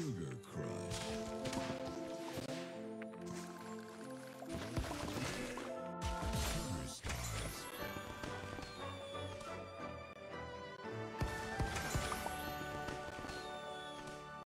sugar crush.